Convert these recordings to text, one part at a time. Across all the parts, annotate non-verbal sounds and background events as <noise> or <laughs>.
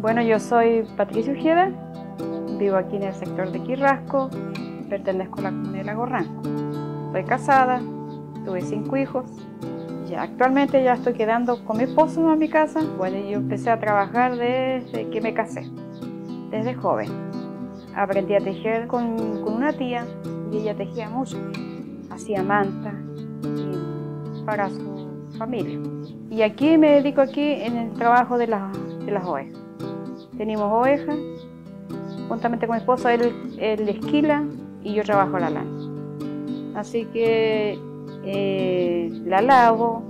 Bueno, yo soy Patricia Ujeda, vivo aquí en el sector de Quirrasco, pertenezco a la comunidad de Lago Ranco. Estoy casada, tuve cinco hijos, ya actualmente ya estoy quedando con mi esposo en mi casa. Bueno, yo empecé a trabajar desde que me casé, desde joven. Aprendí a tejer con, una tía y ella tejía mucho, hacía manta para su familia. Y aquí me dedico aquí en el trabajo de, de las ovejas. Tenemos ovejas, juntamente con mi esposo, él, él esquila y yo trabajo la lana. Así que eh, la lavo,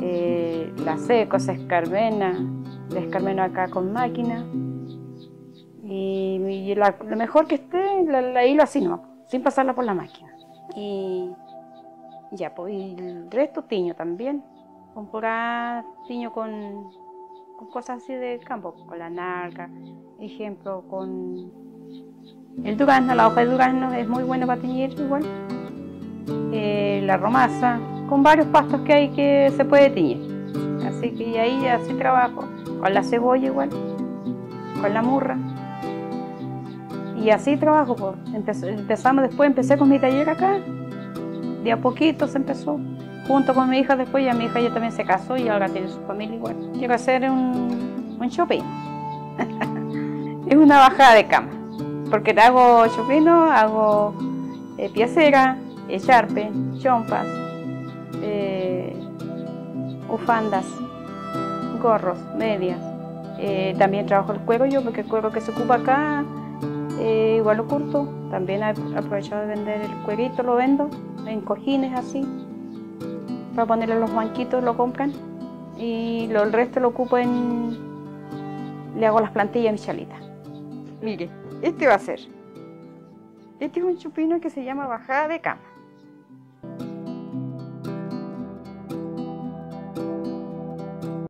eh, la seco, se escarmena, la escarmeno acá con máquina y, lo mejor que esté la, hilo así no, sin pasarla por la máquina. Y ya, pues el resto tiño también, con tiño con, con cosas así de campo, con la narca, ejemplo, con el durazno, la hoja de durazno es muy buena para teñir igual. Eh, la romaza, con varios pastos que hay que se puede teñir. Así que ahí así trabajo, con la cebolla igual, con la murra. Y así trabajo, pues. empezamos después, empecé con mi taller acá, de a poquito se empezó, junto con mi hija después, ya mi hija ya también se casó y ahora tiene su familia igual. Quiero hacer un, un shopping, <laughs> es una bajada de cama porque hago chupino, hago eh, piecera, echarpe, chompas, eh, bufandas, gorros, medias. Eh, también trabajo el cuero yo, porque el cuero que se ocupa acá, eh, igual lo curto. También he aprovechado de vender el cuerito, lo vendo en cojines así, para ponerle los banquitos, lo compran. Y lo, el resto lo ocupo en... le hago las plantillas a mi chalita. Mire. Este va a ser. Este es un chupino que se llama bajada de cama.